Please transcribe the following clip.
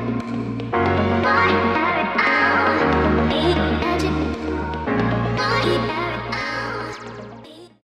Música